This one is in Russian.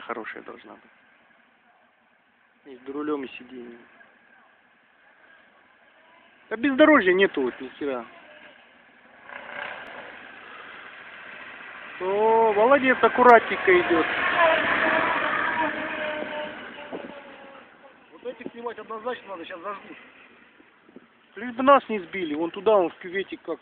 хорошая должна быть. Между рулем и сиденьем. А бездорожья нету вот ни хера. О, молодец, аккуратненько идет. Вот этих снимать однозначно надо, сейчас зажгут. Лишь бы нас не сбили, вон туда, он в кювете как